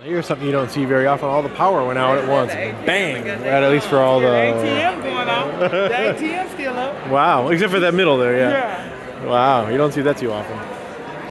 Here's something you don't see very often. All the power went out at once. Bang! Right, at least for all the. ATM going out. The ATM still up. Wow, except for that middle there, yeah. Yeah. Wow, you don't see that too often.